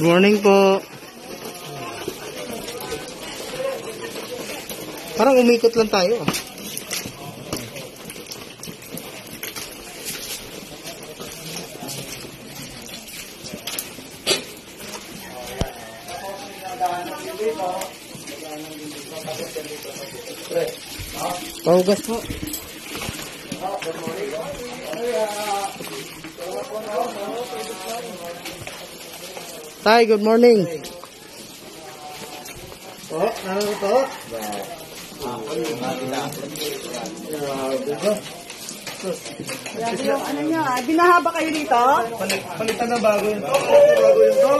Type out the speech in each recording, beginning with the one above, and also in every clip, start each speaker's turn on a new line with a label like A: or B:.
A: Good morning po. Parang umikot lang tayo. Paugas po. Tay, good morning. Po, ano po?
B: Grabe yung ano nyo, ah. Binahaba kayo dito?
A: Palitan na bago yun. Bago yun to.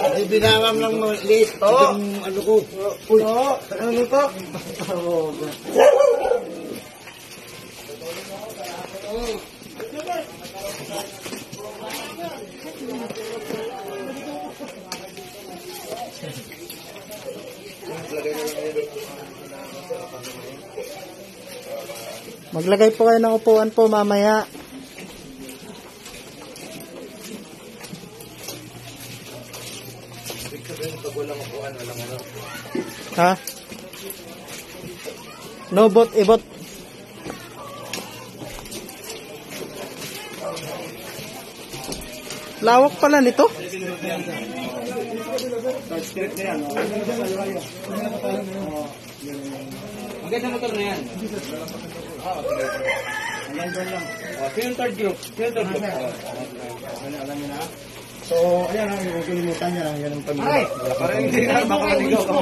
C: Hindi binangam ng maliit.
A: Oo.
C: Yung ano ko.
A: Uy, ano to? Maglagay po kayo ng upuan po mamaya. Ha? No bot, ibot. Lawak pala nito.
C: Maganda motor na yan. Oh, sino yung third group? Sino yung third group?
A: So, ayan ang yung kalimutan niya lang. Yan ang pamilya.
C: Ay! Parang hindi na makaligaw ka.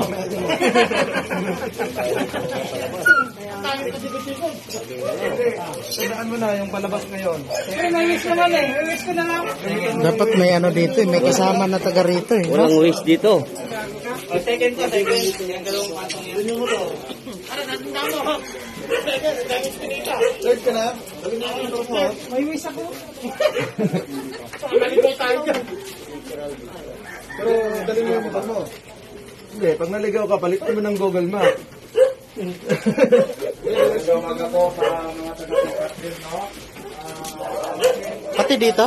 A: Tandaan mo na yung palabas ngayon.
B: Ay, nainis naman eh. Nainis ko na lang.
A: Dapat may ano dito eh. May kasama na taga rito eh. no?
C: waste dito. Oh, second ko, second. Yung dalawang patong yan.
A: Third ka na?
B: May wish ako.
A: Pero dali mo yung motor mo. Hindi, pag naligaw ka, palit mo ng Google Map. Pati dito?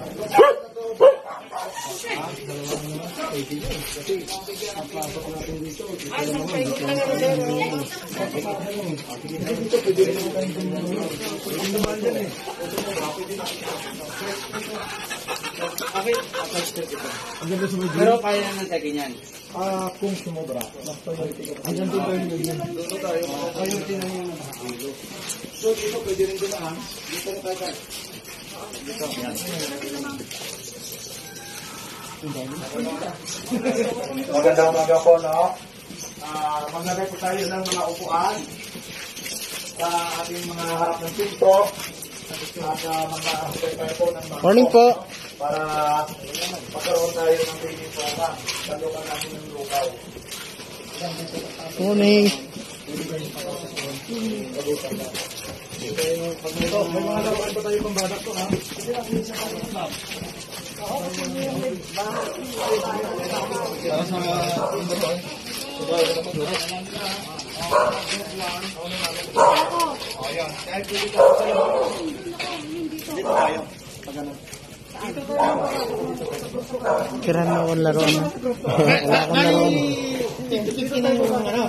C: Pero kaya naman sa ganyan.
A: Ah, kung sumobra. Hanggang dito tayo yun. Dito tayo. Ayun, tinan yung So, dito pwede rin dumaan. Dito na tayo. Dito, yan. Magandang umaga po, no? Ah, maglagay po tayo ng mga upuan sa ating mga harap ng pinto. At uh, mga hukay tayo po ng mga
D: Morning po.
A: para magkaroon tayo ng training program. Talukan natin ng lugaw.
D: Morning.
A: Ito, may mga laruan pa tayo pang badak to, ha? Para sa timba Subayo ka naman, duro. Ayan. Kahit pwede ka sa. Dito tayo. Pag ano.
D: Kira na akong laruan na. Wala akong laruan.
A: Ito tayo mga ano.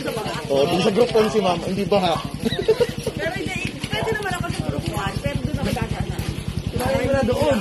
B: Sa baka?
E: Oh, dun sa group 1 si ma'am, hindi ba ha?
B: Pero hindi, pwede naman ako sa group 1, pero doon ako dadaan. Kaya mo na doon.